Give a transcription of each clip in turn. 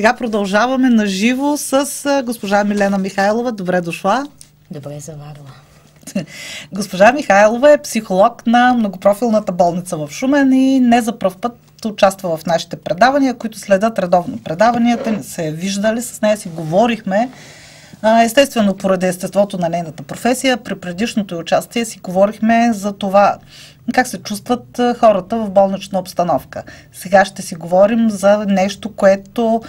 Сега продължаваме на живо с госпожа Милена Михайлова. Добре дошла. Добре заварила. Госпожа Михайлова е психолог на многопрофилната болница в Шумен и не за пръв път участва в нашите предавания, които следят редовно предаванията. Не се виждали, с нея си говорихме. Естествено, поради естеството на нейната професия, при предишното участие си говорихме за това как се чувстват хората в болнична обстановка. Сега ще си говорим за нещо, което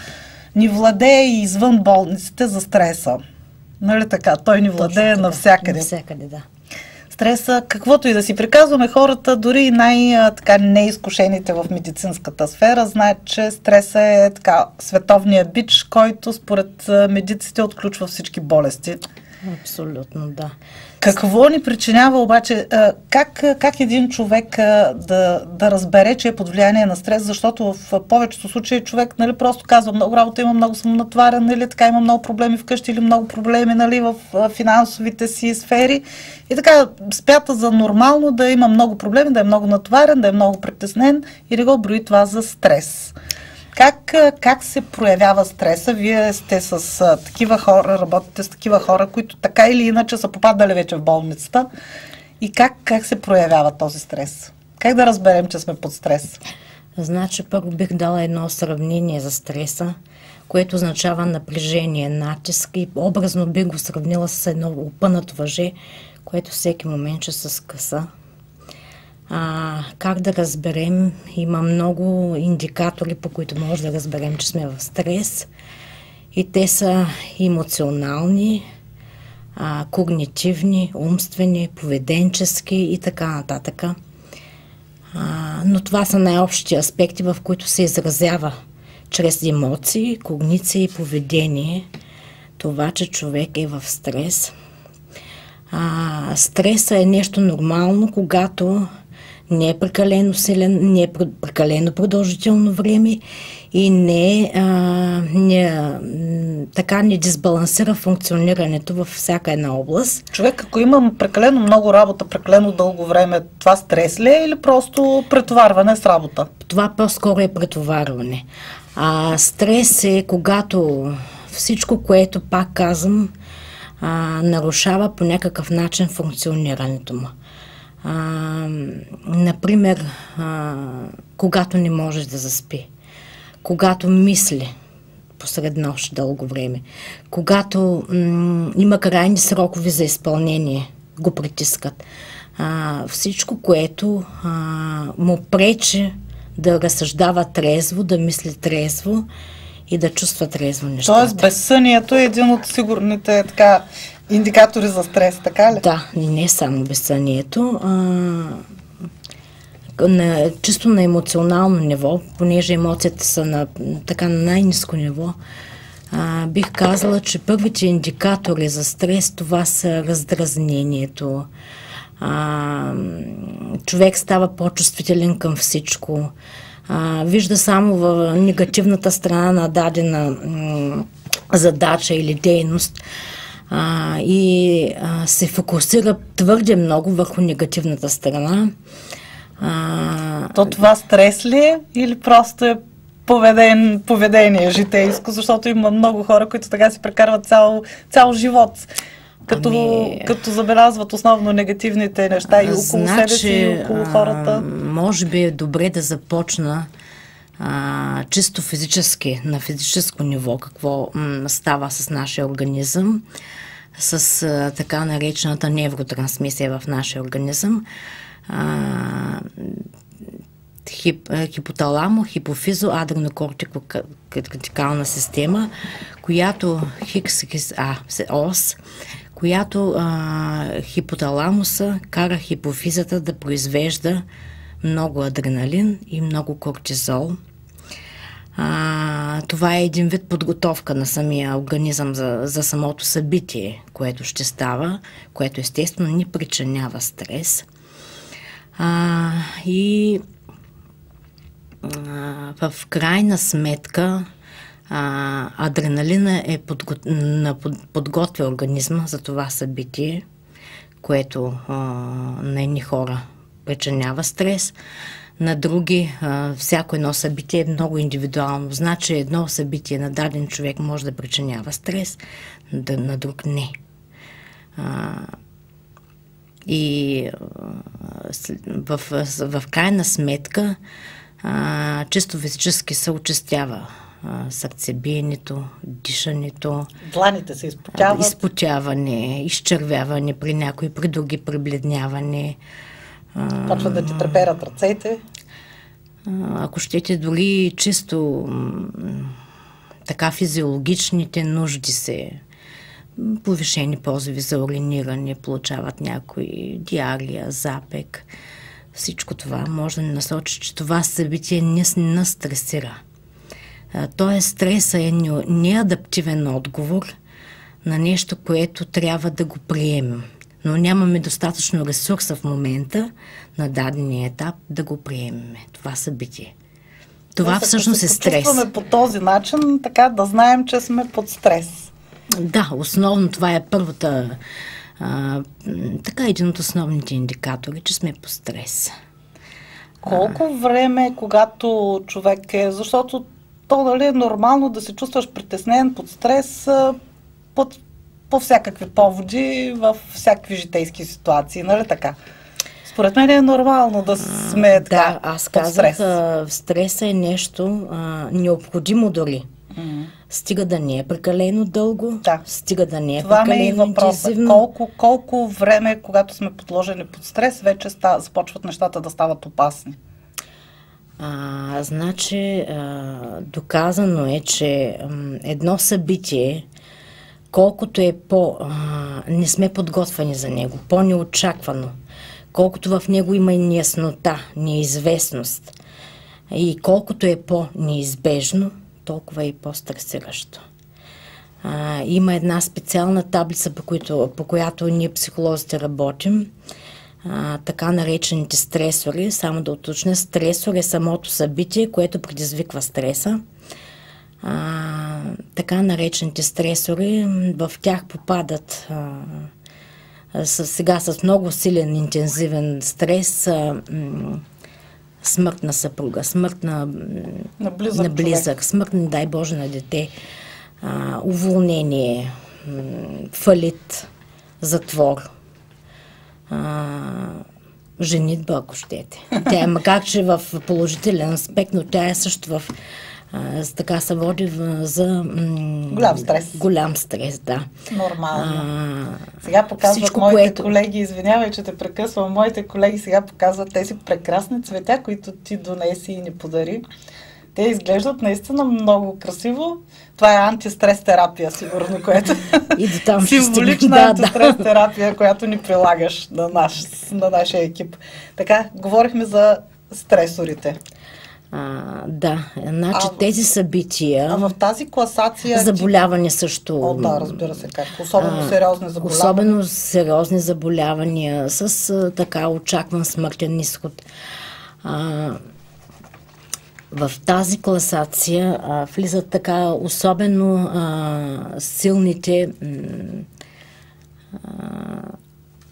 ни владее и извън болниците за стреса. Нали така? Той ни владее навсякъде. Навсякъде, да. Стреса, каквото и да си приказваме, хората, дори и най-неизкушените в медицинската сфера, знаят, че стреса е така световният бич, който според медиците отключва всички болести. Абсолютно, да. Какво ни причинява обаче, как, как един човек да, да разбере, че е под влияние на стрес, защото в повечето случаи човек нали, просто казва много работа, има много съм натварен, или така има много проблеми вкъщи или много проблеми нали, в финансовите си сфери и така спята за нормално да има много проблеми, да е много натварен, да е много притеснен и да го брои това за стрес. Как, как се проявява стреса? Вие сте с а, такива хора, работите с такива хора, които така или иначе са попадали вече в болницата. И как, как се проявява този стрес? Как да разберем, че сме под стрес? Значи, първо бих дала едно сравнение за стреса, което означава напрежение, натиск и образно бих го сравнила с едно опънато въже, което всеки момент ще се скъса а, как да разберем? Има много индикатори, по които може да разберем, че сме в стрес. И те са емоционални, а, когнитивни, умствени, поведенчески и така нататък. А, но това са най-общите аспекти, в които се изразява чрез емоции, когниция и поведение това, че човек е в стрес. А, стреса е нещо нормално, когато не е прекалено силен, не е прекалено продължително време и не, а, не така не дисбалансира функционирането във всяка една област. Човек, ако има прекалено много работа, прекалено дълго време, това стрес ли е или просто претоварване с работа? Това по-скоро е претоварване. А стрес е когато всичко, което пак казвам, а, нарушава по някакъв начин функционирането му. А, например, а, когато не можеш да заспи, когато мисли посред нощ дълго време, когато м- има крайни срокове за изпълнение, го притискат. А, всичко, което а, му пречи да разсъждава трезво, да мисли трезво и да чувства трезво нещата. Тоест, безсънието е един от сигурните така индикатори за стрес, така ли? Да, не само безсънието. А, на, чисто на емоционално ниво, понеже емоцията са на, така, на най-низко ниво, а, бих казала, че първите индикатори за стрес това са раздразнението. А, човек става по-чувствителен към всичко. А, вижда само в негативната страна на дадена задача или дейност а, и а, се фокусира твърде много върху негативната страна. А, То това стрес ли е или просто е поведен, поведение житейско, защото има много хора, които така си прекарват цял, цял живот. Като, ами... като забелязват основно негативните неща и около значи, себе си, и около хората. може би е добре да започна а, чисто физически, на физическо ниво, какво м- става с нашия организъм, с а, така наречената невротрансмисия в нашия организъм. А, хип, хипоталамо, хипофизо, адренокортикократикална система, която хикс, а, ос, която а, хипоталамуса кара хипофизата да произвежда много адреналин и много кортизол – а, това е един вид подготовка на самия организъм за, за самото събитие, което ще става, което естествено ни причинява стрес. А, и а, в крайна сметка а, адреналина е подго... на под... подготвя организма за това събитие, което а, на едни хора причинява стрес, на други. Всяко едно събитие е много индивидуално. Значи едно събитие на даден човек може да причинява стрес, на друг не. И в, в, крайна сметка чисто физически се очистява сърцебиенето, дишането. Дланите се изпотяват. Изпотяване, изчервяване при някои, при други прибледняване. Почват да ти треперят ръцете. Ако щете, дори чисто така физиологичните нужди се повишени позови за уриниране, получават някои диария, запек. Всичко това може да ни насочи, че това събитие не нас стресира. Тоест, стреса е неадаптивен отговор на нещо, което трябва да го приемем. Но нямаме достатъчно ресурса в момента на дадения етап да го приемем. Това събитие. Това Тоест, всъщност е стрес. Чувстваме по този начин, така да знаем, че сме под стрес. Да, основно това е първата, а, така един от основните индикатори, че сме по стрес. Колко а... време, когато човек е, защото то нали, е нормално да се чувстваш притеснен под стрес под, по всякакви поводи, в всякакви житейски ситуации, нали така? Според мен е нормално да сме така, Да, аз казах, стрес. стреса е нещо а, необходимо дори. Mm-hmm. Стига да не е прекалено дълго, да. стига да не е Това прекалено ми е интензивно. Колко, колко време, когато сме подложени под стрес, вече ста, започват нещата да стават опасни? А, значи, а, доказано е, че а, едно събитие, колкото е по... А, не сме подготвени за него, по-неочаквано, колкото в него има и неяснота, неизвестност и колкото е по-неизбежно, толкова и по-стресиращо. А, има една специална таблица, по, които, по която ние психолозите работим, а, така наречените стресори. Само да уточня, стресор е самото събитие, което предизвиква стреса. А, така наречените стресори, в тях попадат а, с, сега с много силен интензивен стрес а, смърт на съпруга, смърт на, на близък, на близък смърт, не дай Боже, на дете, а, уволнение, фалит, затвор, а, женитба, ако щете. Тя е, макар че в положителен аспект, но тя е също в а, така се води в, за м- голям стрес. Голям стрес, да. Нормално. А, сега показват всичко, моите което... колеги, извинявай, че те прекъсвам, моите колеги сега показват тези прекрасни цветя, които ти донеси и ни подари. Те изглеждат наистина много красиво. Това е антистрес терапия, сигурно, което и до там символична да, антистрес терапия, която ни прилагаш на, наш, на нашия екип. Така, говорихме за стресорите. А, да, значи а, тези събития. А в тази класация. Заболяване също. О, да, разбира се, как. Особено а, сериозни заболявания. Особено сериозни заболявания с а, така очакван смъртен изход. А, в тази класация а, влизат така особено а, силните а,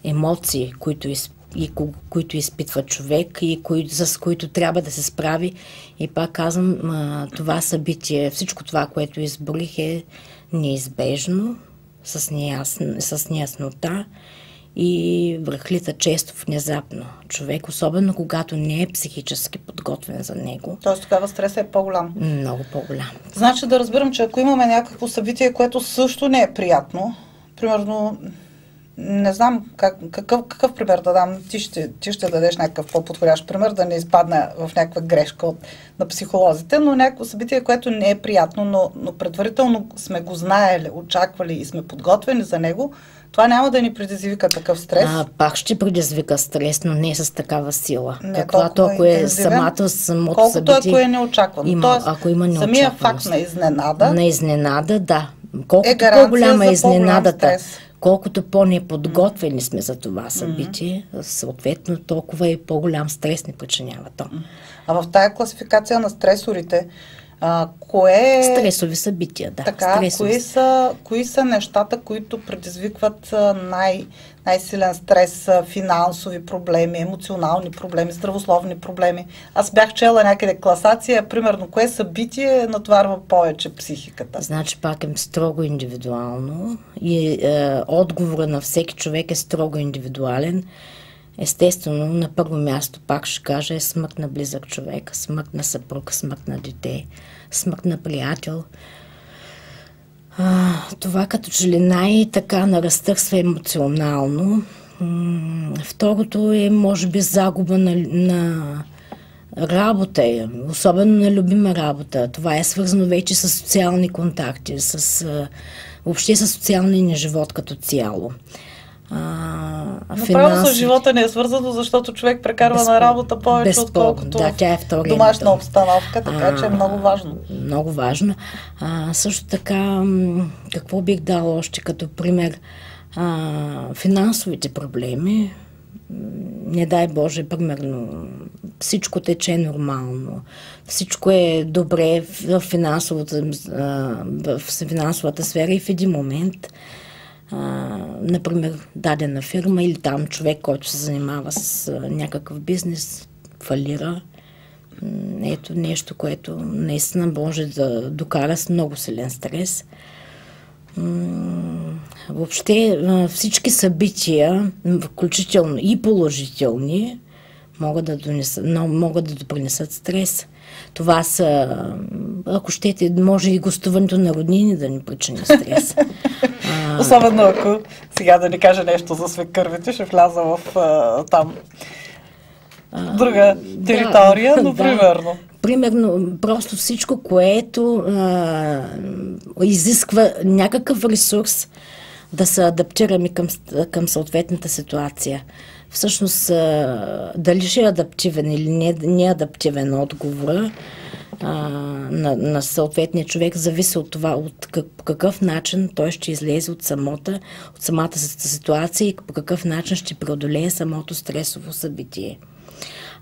емоции, които изпитват и които изпитва човек и кои, с които трябва да се справи. И пак казвам, а, това събитие, всичко това, което изборих е неизбежно, с, неясн, с неяснота и връхлита често внезапно. Човек, особено когато не е психически подготвен за него. Тоест тогава стресът е по-голям. Много по-голям. Значи да разбирам, че ако имаме някакво събитие, което също не е приятно, примерно не знам как, какъв, какъв пример да дам. Ти ще, ти ще дадеш някакъв по-подходящ пример, да не изпадне в някаква грешка от, на психолозите, но някакво събитие, което не е приятно, но, но предварително сме го знаели, очаквали и сме подготвени за него, това няма да ни предизвика такъв стрес. А, пак ще предизвика стрес, но не с такава сила. Не Каквато ако е самата самото Колкото събитие. ако е неочаквано. Има, Тоест, ако има самия факт на изненада. На изненада, да. Колкото е по-голяма е изненадата, колкото по-неподготвени сме за това събитие, съответно толкова и по-голям стрес ни причинява то. А в тая класификация на стресорите, А, кое... Стресови събития, да. Така, Стресови. кои са, кои са нещата, които предизвикват най- най-силен стрес, финансови проблеми, емоционални проблеми, здравословни проблеми. Аз бях чела някъде класация, примерно, кое събитие натварва повече психиката? Значи пак е строго индивидуално и е, отговора на всеки човек е строго индивидуален. Естествено, на първо място, пак ще кажа, е смърт на близък човек, смърт на съпруг, смърт на дете, смърт на приятел. А, това като че ли най-така наразтърсва емоционално. Второто е, може би, загуба на, на работа, особено на любима работа. Това е свързано вече с социални контакти, с, въобще с социалния ни живот като цяло. А, Направо с живота не е свързано, защото човек прекарва Безспорно. на работа повече, Безспорно. отколкото Да, тя е втория домашна обстановка, така че е А, много важно. Много важно. А, също така, какво бих дала още като пример? А, финансовите проблеми. Не дай Боже, примерно, всичко тече нормално, всичко е добре в финансовата, а, в финансовата сфера и в един момент а, например, дадена фирма или там човек, който се занимава с а, някакъв бизнес, фалира. Ето нещо, което наистина може да докара с много силен стрес. Въобще всички събития, включително и положителни, могат да, донесат, могат да допринесат стрес. Това са, ако щете, може и гостуването на роднини да ни причини стрес. А, Особено ако сега да ни каже нещо за свекървите, ще вляза в а, там друга територия, но да. примерно. Примерно, просто всичко, което а, изисква някакъв ресурс да се адаптираме към, към съответната ситуация. Всъщност, дали ще е адаптивен или не, не е адаптивен отговора а, на, на съответния човек, зависи от това, от как, по какъв начин той ще излезе от самата, от самата ситуация и по какъв начин ще преодолее самото стресово събитие.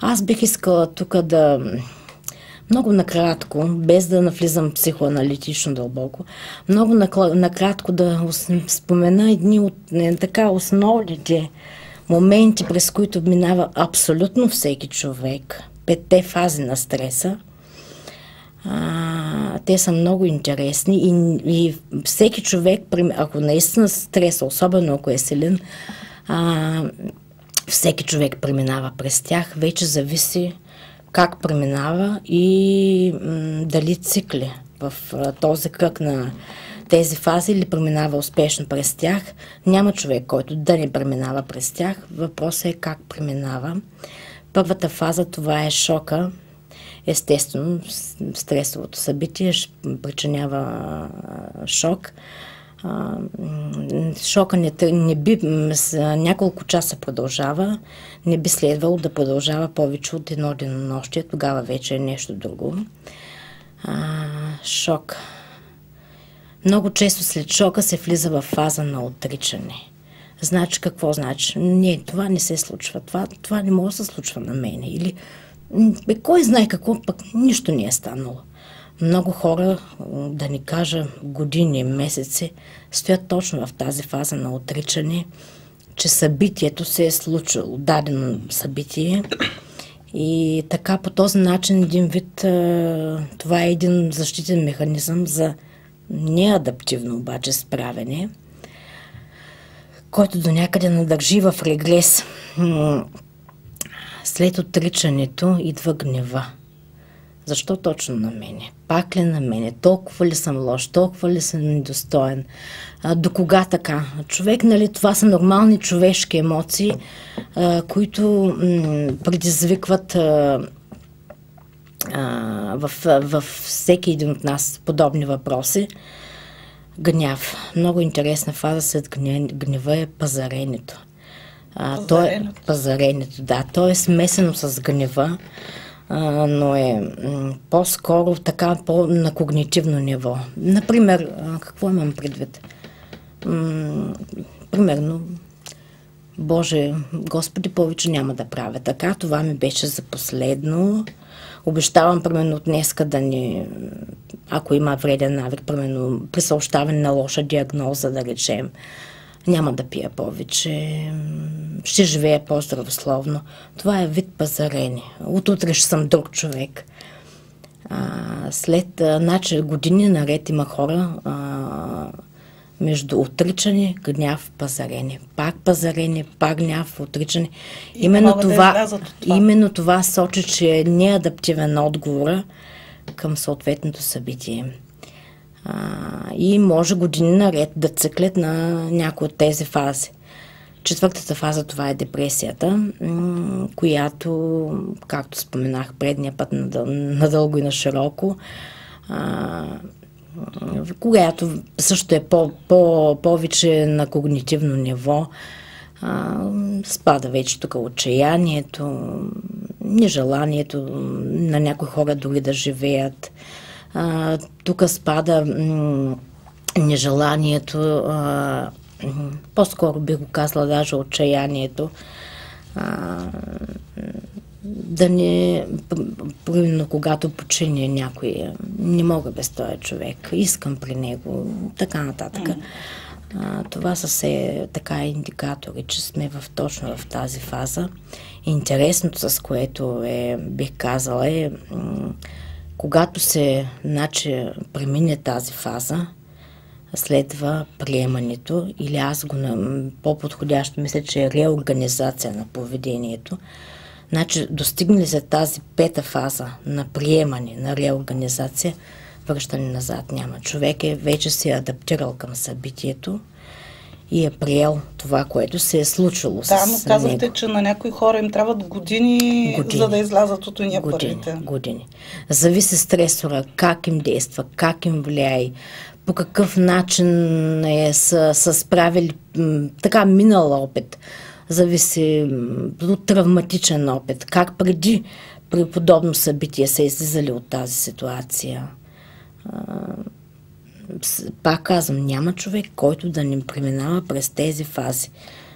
Аз бих искала тук да много накратко, без да навлизам психоаналитично дълбоко, много накратко да спомена едни от не, така основните моменти, през които минава абсолютно всеки човек. Петте фази на стреса. А, те са много интересни и, и всеки човек, ако наистина стреса, особено ако е силен, а, всеки човек преминава през тях, вече зависи как преминава и м, дали цикли в а, този кръг на тези фази или преминава успешно през тях. Няма човек, който да не преминава през тях. Въпросът е как преминава. Първата фаза това е шока. Естествено, стресовото събитие причинява шок. Шока не, не би няколко часа продължава, не би следвало да продължава повече от едно денонощие, тогава вече е нещо друго. Шок. Много често след шока се влиза в фаза на отричане. Значи какво значи? Не, това не се случва. Това, това не може да се случва на мене. Или бе, кой знае какво, пък нищо не е станало. Много хора, да ни кажа години, месеци, стоят точно в тази фаза на отричане, че събитието се е случило, дадено събитие. И така по този начин един вид, това е един защитен механизъм за неадаптивно обаче справяне, който до някъде надържи в регрес. След отричането идва гнева. Защо точно на мене? Пак ли на мене? Толкова ли съм лош? Толкова ли съм недостоен? А, до кога така? Човек, нали, това са нормални човешки емоции, а, които м- предизвикват а, а, в, в всеки един от нас подобни въпроси. Гняв. Много интересна фаза след гне- гнева е пазарението. А, то е, Пазарението. да. То е смесено с гнева, а, но е по-скоро така по, на когнитивно ниво. Например, а, какво имам предвид? М, примерно, Боже, Господи, повече няма да правя така. Това ми беше за последно. Обещавам, примерно, днеска да ни, ако има вреден навик, примерно, при съобщаване на лоша диагноза, да речем, няма да пия повече, ще живея по-здравословно. Това е вид пазарение. От утре ще съм друг човек. А, след, значи, години наред има хора, а, между отричане, гняв, пазарене. Пак пазарене, пак гняв, отричане. И именно това, да това. именно това сочи, че е неадаптивен отговора към съответното събитие. А, и може години наред да циклят на някои от тези фази. Четвъртата фаза това е депресията, която, както споменах предния път надълго и на широко, когато също е по, по, повече на когнитивно ниво, а, спада вече тук отчаянието, нежеланието на някои хора дори да живеят. А, тук спада нежеланието, по-скоро бих го казала даже отчаянието. А, да не, примерно когато почине някой, не мога без този човек, искам при него, така нататък. А, това са се така индикатори, че сме в, точно в тази фаза. Интересното, с което е, бих казала, е когато се значи, премине тази фаза, следва приемането или аз го по-подходящо мисля, че е реорганизация на поведението, Значи, достигнали се тази пета фаза на приемане, на реорганизация, връщане назад няма. Човек е вече се адаптирал към събитието и е приел това, което се е случило да, но него. че на някои хора им трябват години, години за да излязат от уния години, първите. Години. Зависи стресора, как им действа, как им влияе, по какъв начин е, са, са справили така минал опит зависи от травматичен опит. Как преди при подобно събитие са излизали от тази ситуация. Пак казвам, няма човек, който да не преминава през тези фази.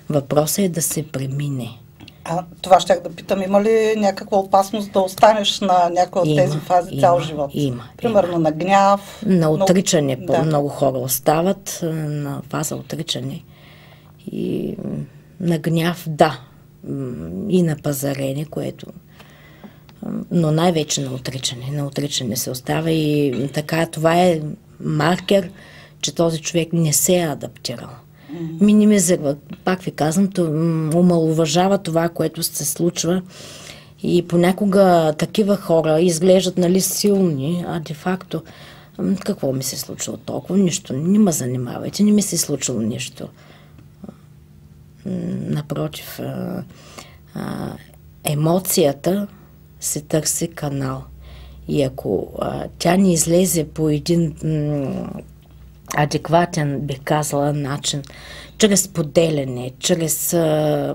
Въпросът е да се премине. А това ще да питам, има ли някаква опасност да останеш на някои от има, тези фази има, цял живот? Има. Примерно има. на гняв. На отричане. Да. много хора остават на фаза отричане. И на гняв, да, и на пазарене, което но най-вече на отричане. На отричане се остава и така това е маркер, че този човек не се е адаптирал. Минимизира, пак ви казвам, то, омалуважава това, което се случва и понякога такива хора изглеждат нали, силни, а де-факто какво ми се е случило толкова? Нищо. Не ме занимавайте, не ми се е случило нищо напротив, а, а, емоцията се търси канал. И ако а, тя не излезе по един м, адекватен, бих казала, начин, чрез поделяне, чрез а,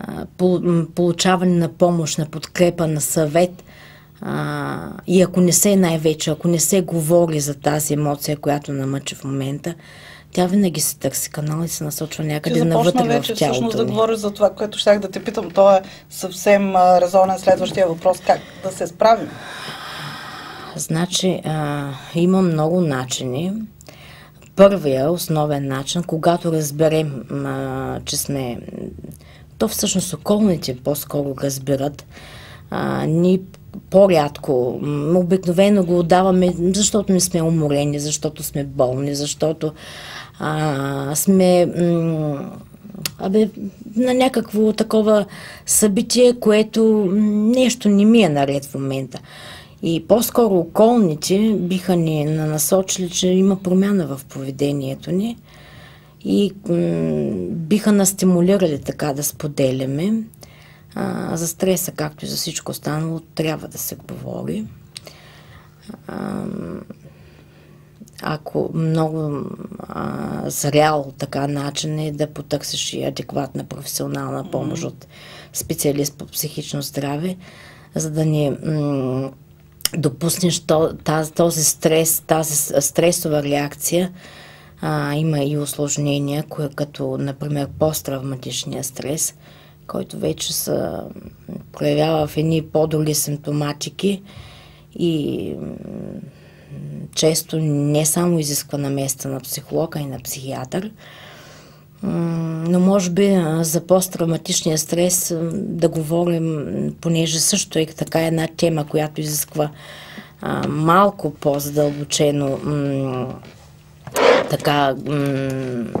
а, получаване на помощ, на подкрепа, на съвет, а, и ако не се най-вече, ако не се говори за тази емоция, която намъчи в момента, тя винаги се търси канал и се насочва някъде навътре вече, в тялото всъщност да говориш за това, което щях да те питам. То е съвсем а, резонен следващия въпрос. Как да се справим? Значи, а, има много начини. Първия основен начин, когато разберем, а, че сме... То всъщност околните по-скоро разбират. А, ние по-рядко. Обикновено го отдаваме, защото не сме уморени, защото сме болни, защото а, сме м- абе, на някакво такова събитие, което нещо не ми е наред в момента. И по-скоро околните биха ни насочили, че има промяна в поведението ни и м- биха нас стимулирали така да споделяме. А, за стреса, както и за всичко останало, трябва да се говори. А, ако много а, зрял така начин е да потърсиш и адекватна професионална помощ от специалист по психично здраве, за да не м- допуснеш този, този стрес, тази стресова реакция. А, има и осложнения, кое, като, например, посттравматичния стрес – който вече се проявява в едни по-доли симптоматики и често не само изисква на места на психолог, а и на психиатър. Но може би за посттравматичния стрес да говорим, понеже също е така една тема, която изисква малко по-задълбочено така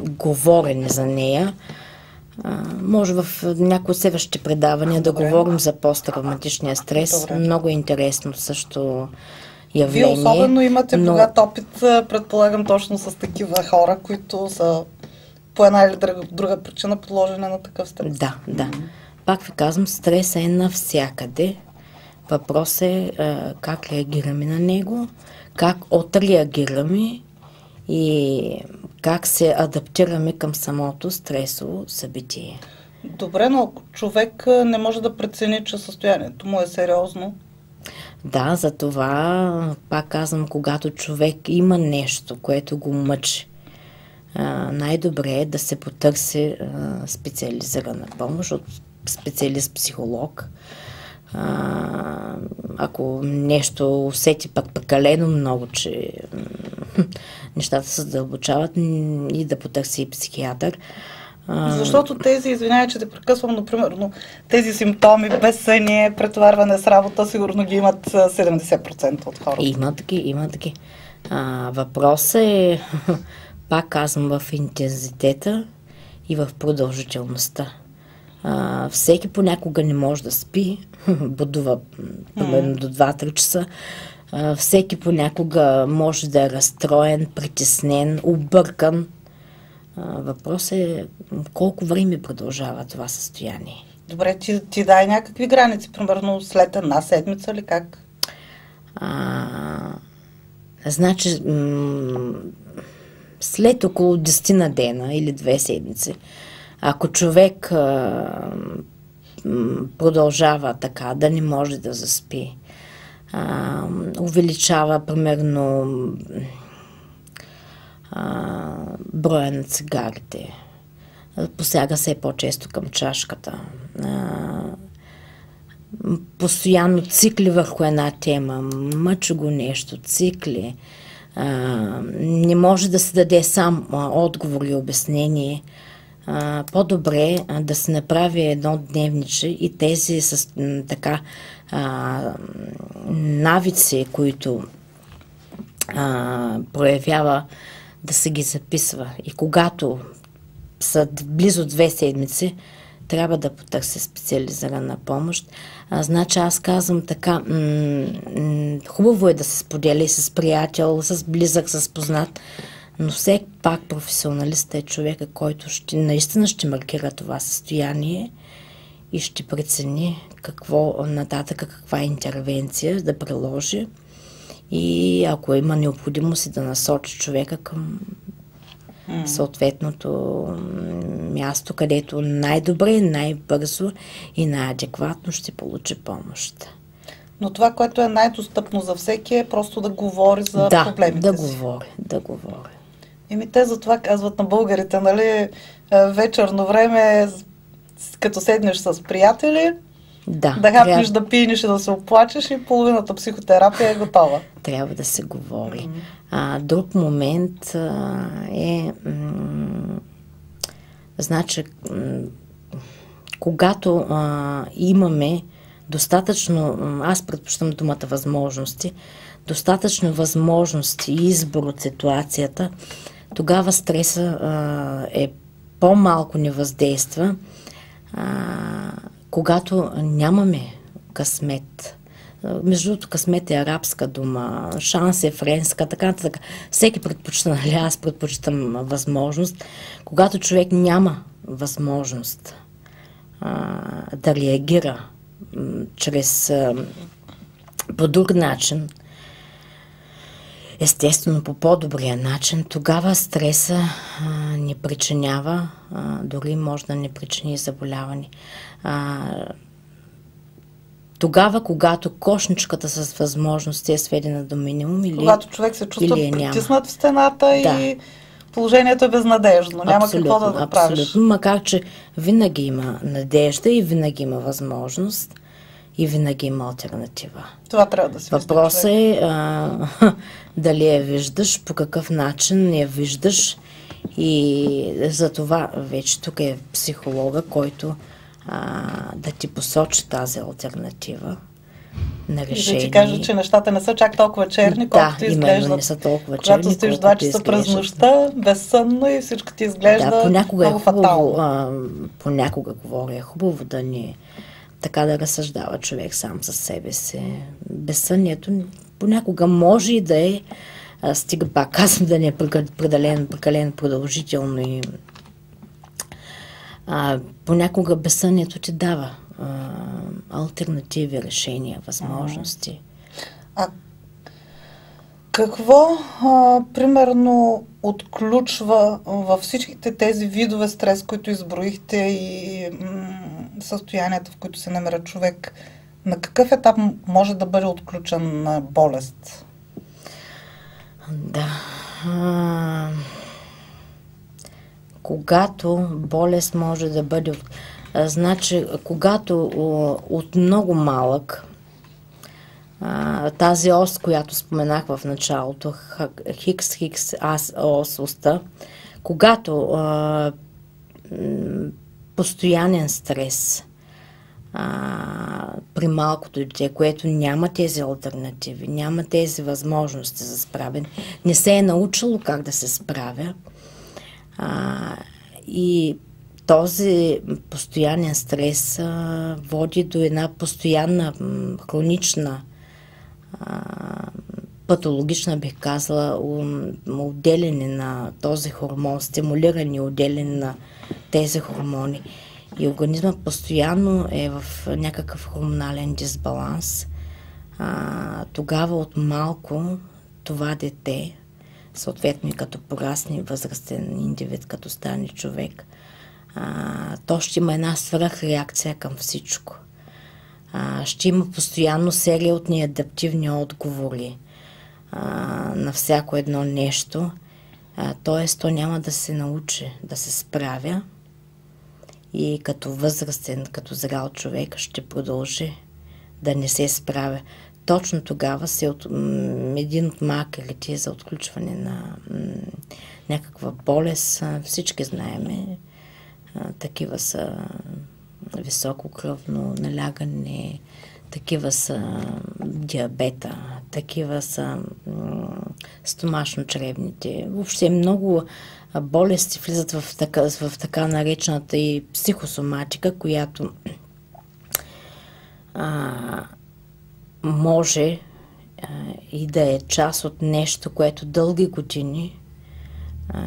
говорене за нея. А, може в някои от следващите предавания Добре. да говорим за посттравматичния стрес. Добре. Много интересно също явление. Вие особено имате но... богат опит, предполагам, точно с такива хора, които са по една или друга, друга причина подложени на такъв стрес. Да, да. Пак ви казвам, стресът е навсякъде. Въпрос е а, как реагираме на него, как отреагираме и как се адаптираме към самото стресово събитие. Добре, но човек не може да прецени, че състоянието му е сериозно. Да, за това пак казвам, когато човек има нещо, което го мъчи, най-добре е да се потърси специализирана помощ от специалист-психолог, ако нещо усети пък прекалено много, че нещата се задълбочават и да потърси психиатър. Защото тези, извинявай, че те прекъсвам, но примерно тези симптоми, безсъние, претоварване с работа, сигурно ги имат 70% от хората. Има таки, има таки. А, въпросът е, пак казвам, в интензитета и в продължителността. А, всеки понякога не може да спи, будува примерно до 2-3 часа. А, всеки понякога може да е разстроен, притеснен, объркан. Въпрос е колко време продължава това състояние. Добре, ти, ти дай някакви граници, примерно след една седмица или как? А, значи, м- след около 10 на дена или две седмици, ако човек а, продължава така, да не може да заспи, а, увеличава примерно а, броя на цигарите, посяга се по-често към чашката, а, постоянно цикли върху една тема, мъчи го нещо, цикли, а, не може да се даде сам отговор и обяснение, по-добре да се направи едно дневниче и тези с така а, навици, които а, проявява да се ги записва. И когато са близо две седмици, трябва да потърси специализирана помощ. А, значи аз казвам така, хубаво е да се споделя с приятел, с близък, с познат, но все пак професионалист е човека, който ще, наистина ще маркира това състояние и ще прецени какво нататък, каква интервенция да приложи и ако има необходимост и да насочи човека към съответното място, където най-добре, най-бързо и най-адекватно ще получи помощ. Но това, което е най-достъпно за всеки е просто да говори за да, проблемите да си. говори, да говори. Еми те за това казват на българите, нали, е, вечерно време, като седнеш с приятели, да, да хапнеш, трябва... да пинеш и да се оплачеш и половината психотерапия е готова. Трябва да се говори. Mm-hmm. А, друг момент а, е, м- значи, м- когато а, имаме достатъчно, аз предпочитам думата възможности, достатъчно възможности и избор от ситуацията, тогава стреса а, е по-малко не въздейства, а, когато нямаме късмет. Между другото, късмет е арабска дума, шанс е френска, така така. Всеки предпочита, нали? Аз предпочитам възможност. Когато човек няма възможност а, да реагира м, чрез а, по друг начин, естествено по по-добрия начин, тогава стреса а, ни причинява, а, дори може да не причини заболяване. А, тогава, когато кошничката с възможности е сведена до минимум или Когато човек се чувства или притиснат в стената да. и положението е безнадежно. Няма абсолютно, какво да направиш. Абсолютно, макар че винаги има надежда и винаги има възможност и винаги има альтернатива. Това трябва да се Въпросът е а, дали я виждаш, по какъв начин я виждаш и за това вече тук е психолога, който а, да ти посочи тази альтернатива на решение. И да ти кажа, че нещата не са чак толкова черни, колкото да, изглеждат. не са толкова черни, Когато стоиш два часа през нощта, безсънно и всичко ти изглежда да, понякога е много е хубаво, а, понякога говоря, е хубаво да ни така да разсъждава човек сам със себе си. Безсънието понякога може и да е, стига пак казвам да не е прекалено, прекалено продължително и а, понякога безсънието ти дава а, альтернативи, решения, възможности. А какво, а, примерно, отключва във всичките тези видове стрес, които изброихте и състоянията, в които се намира човек, на какъв етап може да бъде отключен на болест? Да. А, когато болест може да бъде. Значи, когато от много малък тази ос, която споменах в началото, хикс, хикс, аз, ос, оста, когато постоянен стрес а, при малкото дете, което няма тези альтернативи, няма тези възможности за справяне, не се е научило как да се справя. А, и този постоянен стрес а, води до една постоянна хронична а, патологична, бих казала, отделяне на този хормон, стимулиране отделяне на тези хормони. И организма постоянно е в някакъв хормонален дисбаланс. А, тогава от малко това дете, съответно и като порасне възрастен индивид, като стане човек, а, то ще има една свръхреакция към всичко. А, ще има постоянно серия от неадаптивни отговори а, на всяко едно нещо. Т.е. то няма да се научи да се справя и като възрастен, като зрял човек ще продължи да не се справя. Точно тогава се от, един от макерите за отключване на някаква болест. Всички знаеме. Такива са високо кръвно налягане, такива са диабета, такива са стомашно-чревните. Въобще много болести влизат в така, в така наречената и психосоматика, която а, може а, и да е част от нещо, което дълги години а,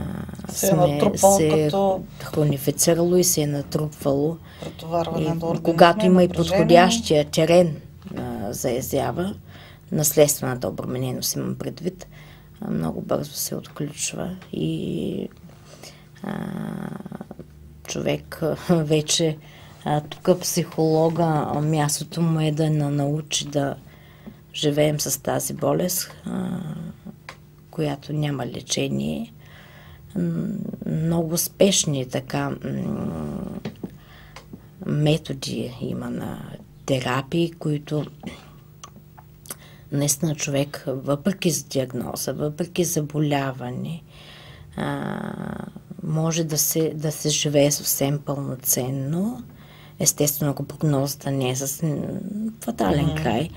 се, е се е като... хронифицирало и се е натрупвало. И, когато има и подходящия терен а, за изява, наследствената обремененост имам предвид, много бързо се отключва и а, човек вече тук психолога мястото му е да научи да живеем с тази болест, а, която няма лечение. Много спешни така методи има на терапии, които наистина човек, въпреки с диагноза, въпреки заболяване, може да се, да се живее съвсем пълноценно естествено, ако прогнозата не е с фатален mm-hmm. край,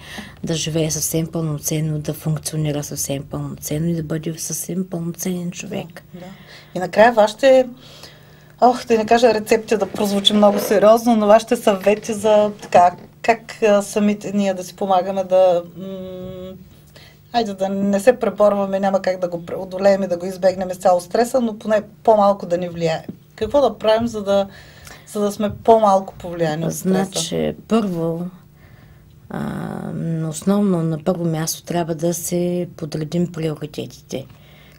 да живее съвсем пълноценно, да функционира съвсем пълноценно и да бъде съвсем пълноценен човек. Да. И накрая вашите, ох, да не кажа рецепти да прозвучи много сериозно, но вашите съвети за така, как самите ние да си помагаме да Айде да не се преборваме, няма как да го преодолеем и да го избегнем с цяло стреса, но поне по-малко да ни влияе. Какво да правим, за да за да сме по-малко повлияни от стреса? Значи, първо, а, основно на първо място трябва да се подредим приоритетите.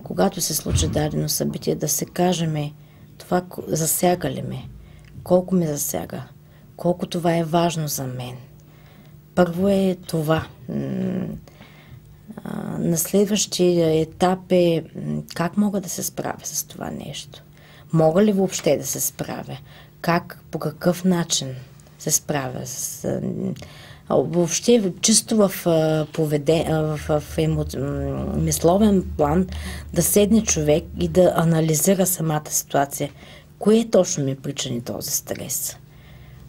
Когато се случи дадено събитие, да се кажеме това засяга ли ме, колко ме засяга, колко това е важно за мен. Първо е това. на следващия етап е как мога да се справя с това нещо. Мога ли въобще да се справя? Как, по какъв начин се справя с... Въобще, чисто в, поведе, в, в емо, мисловен план, да седне човек и да анализира самата ситуация. Кое точно ми причини този стрес?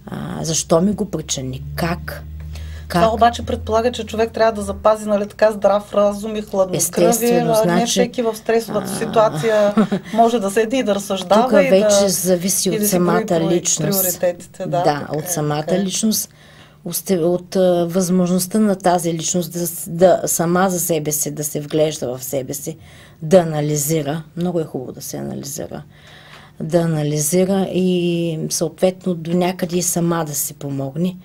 А, защо ми го причини? Как? Как? Това обаче предполага, че човек трябва да запази нали, така здрав разум и хладнокръвие. Значи... Не всеки в стресовата а... ситуация може да седи и да разсъждава. Тук вече да, зависи от да самата личност. Да, да така, от самата така. личност от, от от възможността на тази личност да, да сама за себе си, да се вглежда в себе си, да анализира. Много е хубаво да се анализира. Да анализира и съответно до някъде и сама да си помогне.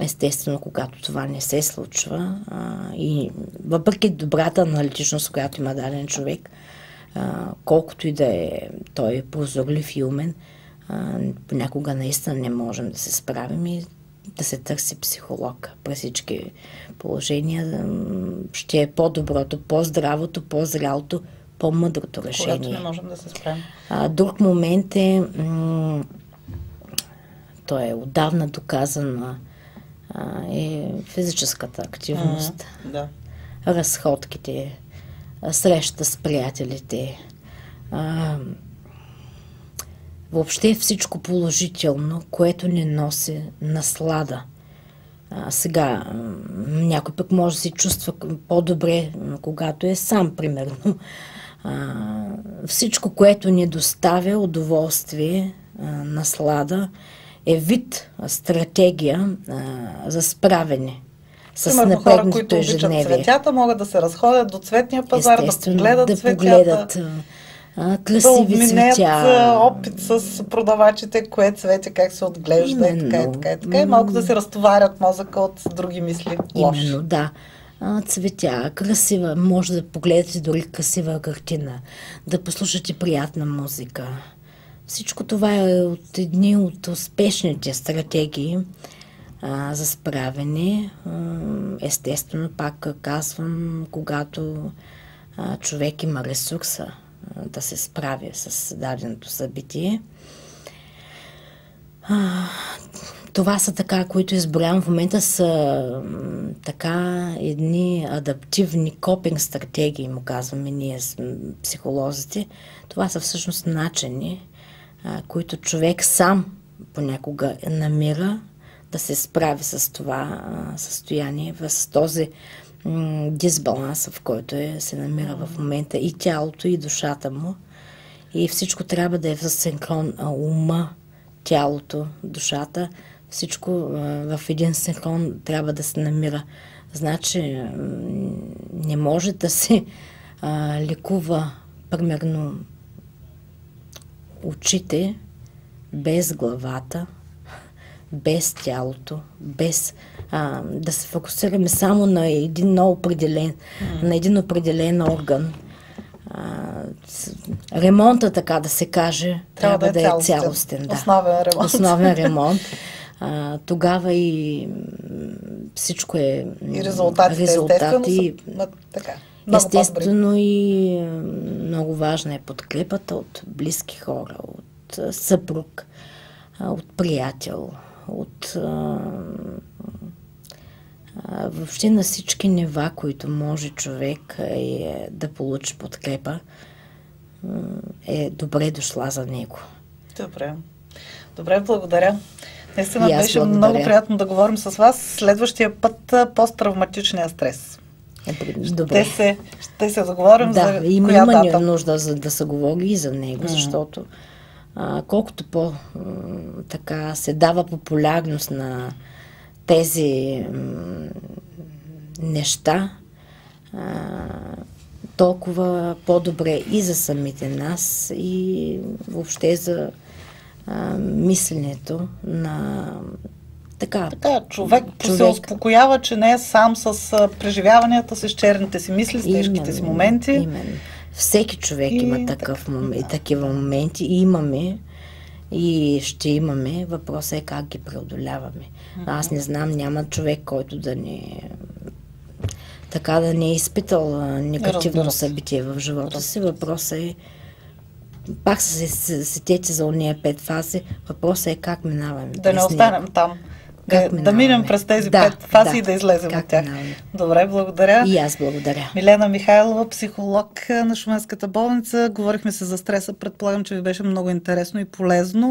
Естествено, когато това не се случва и въпреки добрата аналитичност, която има даден човек, колкото и да е той е прозорлив и умен, понякога наистина не можем да се справим и да се търси психолог при всички положения. Ще е по-доброто, по-здравото, по-зрялото, по-мъдрото решение. Когато не можем да се справим. А, друг момент е м- той е отдавна доказана, а, е физическата активност, mm-hmm, да. разходките, среща с приятелите, а, въобще всичко положително, което ни носи наслада. А, сега, някой пък може да се чувства по-добре, когато е сам, примерно. А, всичко, което ни доставя удоволствие, а, наслада, е вид стратегия а, за справене с Примерно хора, които ежедневие. обичат цветята, могат да се разходят до цветния пазар, да погледат да цветята. Погледат, а, красиви да цветя. опит с продавачите, кое цвете, как се отглежда Именно. и така и така и така. И малко да се разтоварят мозъка от други мисли. Лоши. Именно, да. Цветя, красива, може да погледате дори красива картина, да послушате приятна музика. Всичко това е от едни от успешните стратегии а, за справяне. Естествено, пак казвам, когато а, човек има ресурса а, да се справя с даденото събитие. Това са така, които изброявам в момента, са така едни адаптивни копинг стратегии, му казваме ние, психолозите. Това са всъщност начини, а, които човек сам понякога намира да се справи с това а, състояние, с този м- дисбаланс, в който е, се намира в момента и тялото, и душата му. И всичко трябва да е в синхрон а, ума, тялото, душата. Всичко в един синхрон трябва да се намира. Значи не може да се а, лекува примерно очите без главата, без тялото, без а, да се фокусираме само на един определен, mm. на един определен орган. А, ремонта, така да се каже, трябва, трябва да, е, да цялостен. е цялостен. Да. Основен ремонт. Основен ремонт. А, тогава и всичко е и резултати, резултати са, така. Естествено и много важна е подкрепата от близки хора, от съпруг, от приятел, от въобще на всички нива, които може човек е, да получи подкрепа, е добре дошла за него. Добре. Добре, благодаря. Наистина беше благодаря. много приятно да говорим с вас. Следващия път посттравматичния стрес. Добре. Ще се, ще се заговорим да, за има, коя има дата. нужда за да се говори и за него, mm. защото а, колкото по така се дава популярност на тези неща, а, толкова по-добре и за самите нас, и въобще за а, мисленето на така, така човек, човек се успокоява, че не е сам с преживяванията си, с черните си мисли, с тежките именно, си моменти. Именно. Всеки човек и, има такъв така, момент, да. такива моменти и имаме и ще имаме. Въпросът е как ги преодоляваме. Аз не знам, няма човек, който да не така да не е изпитал негативно събитие в живота си. Въпросът е, пак се се- сетете за уния пет фази, въпросът е как минаваме. Да не останем там. Да, Как да минем през тези Да, пет фази да. и да излезем от тях. минаваме? Добре, благодаря. И аз благодаря. Милена Михайлова, психолог на Шуменската болница. Говорихме се за стреса. Предполагам, че ви беше много интересно и полезно.